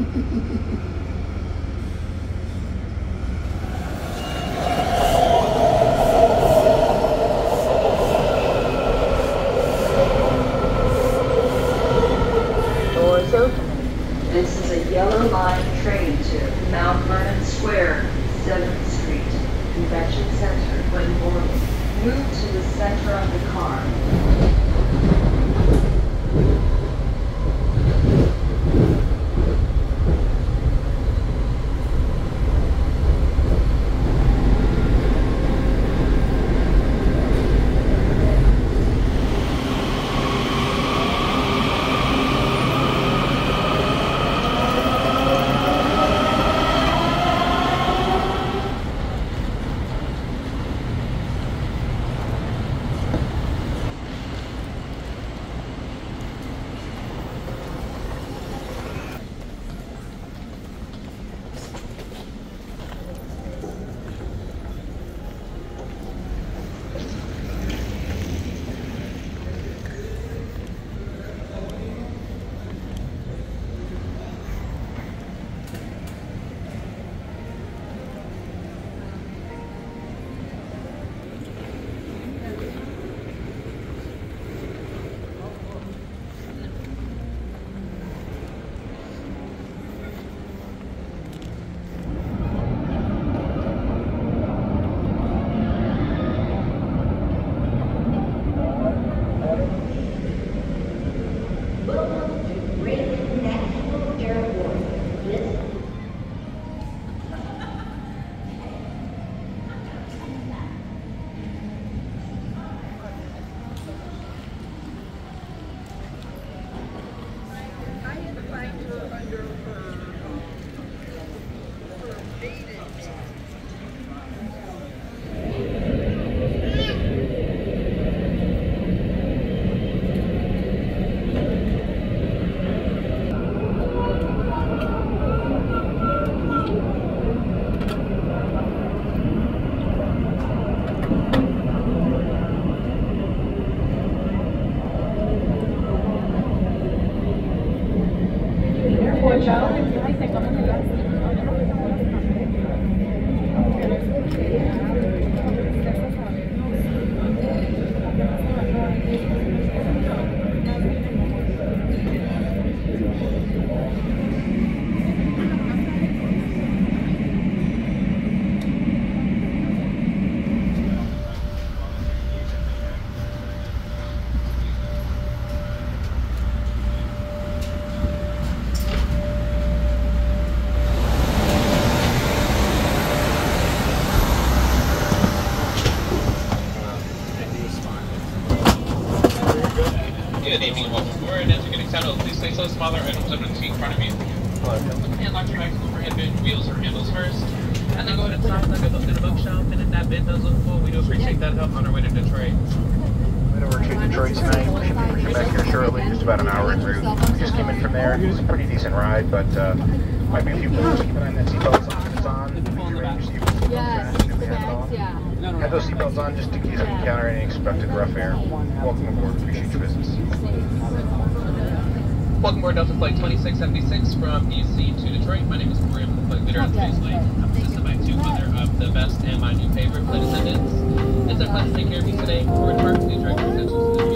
Doors opening. This is a yellow line train to Mount Vernon Square, 7th Street, Convention Center, when. Move to the center of the car. Welcome aboard. As you're getting settled, please place those smaller items under the seat in front of you. And lock your bags and overhead bin wheels or handles first. And then go ahead and stop like a look to the bookshelf. And if that bin does look full, we do appreciate that help on our way to Detroit. Went over to Detroit tonight. We should be pushing back here shortly, just about an hour en route. We just came in from there. It was a pretty decent ride, but uh, might be a few points. Keep an eye on that seatbelt sign if it's on. Make sure you use your seatbelt Yes, sign if we have it on. yeah. Have those seatbelts on just in case we encounter any expected rough air. Welcome aboard. Appreciate your business. Welcome aboard Delta Flight 2676 from DC to Detroit. My name is Corey. I'm the flight leader on today's flight. I'm assisted by two other of the best and my new favorite flight attendants. It's a pleasure to take care of you today. Attention to the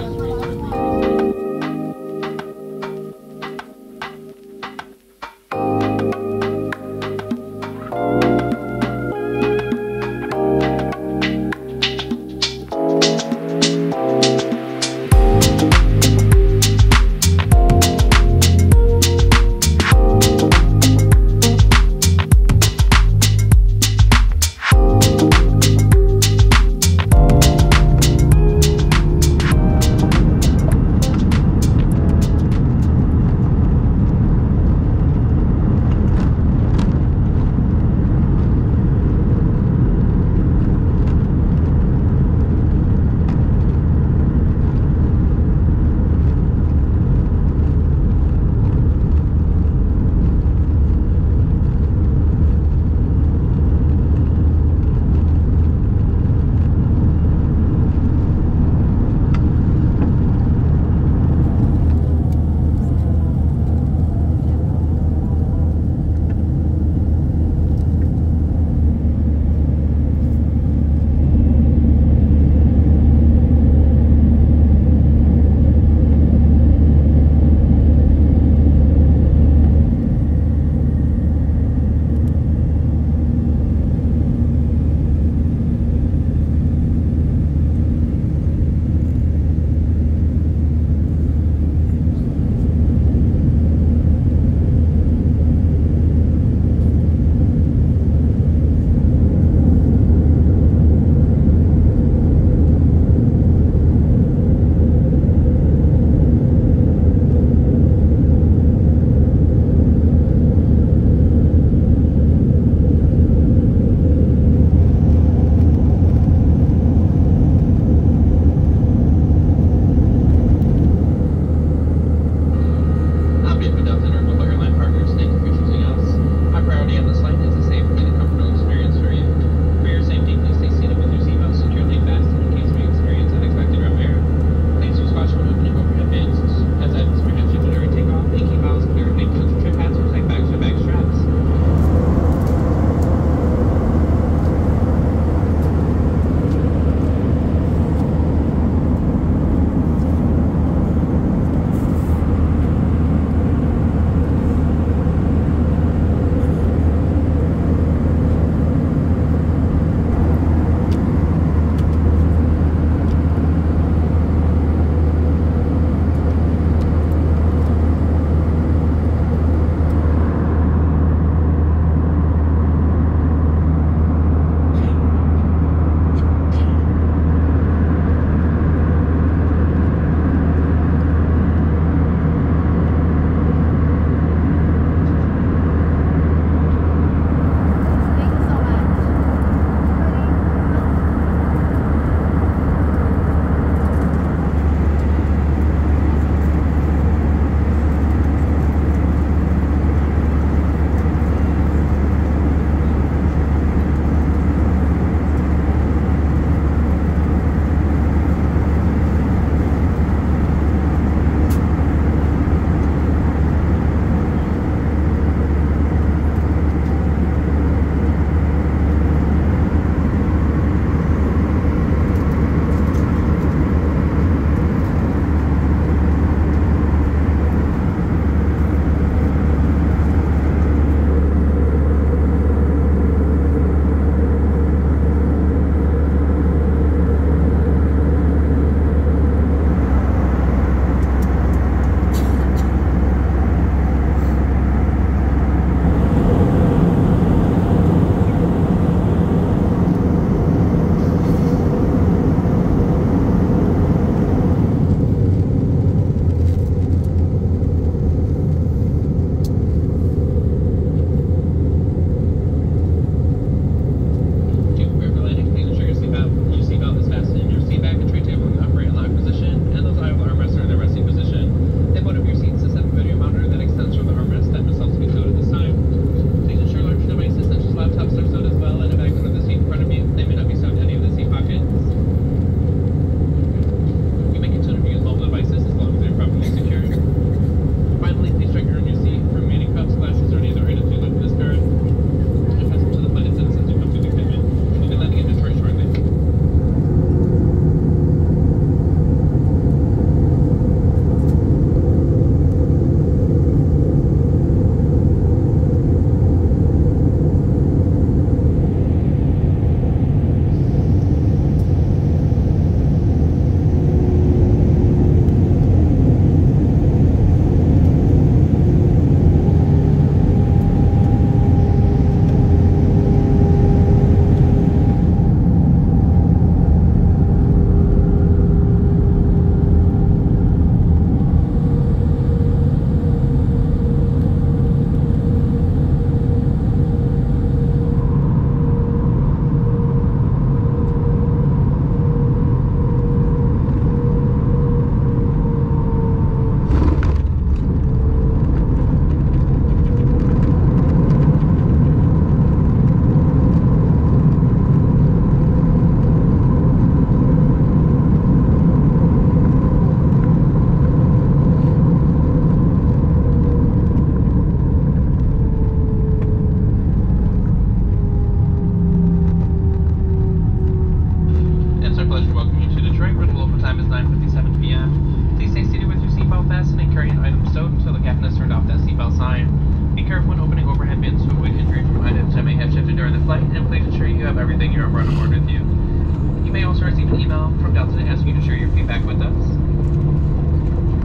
also an email from Delta asking you to share your feedback with us.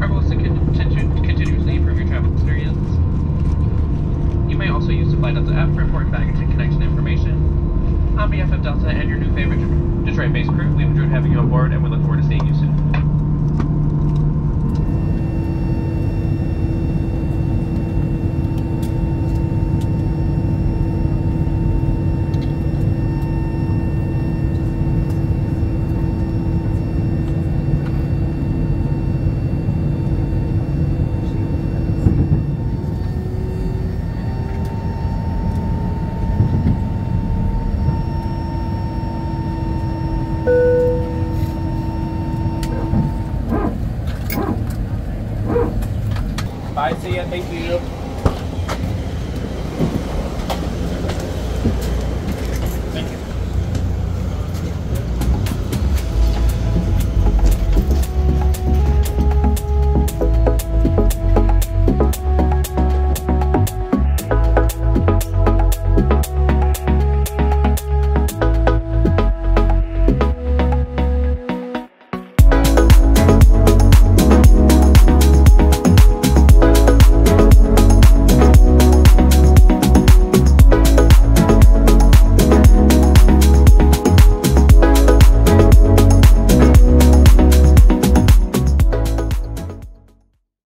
Our goal is to continuously improve your travel experience. You may also use the Fly Delta app for important baggage and connection information. On behalf of Delta and your new favorite Detroit-based crew, we've enjoyed having you on board, and we look forward to seeing you soon. Bye, see ya, thank you.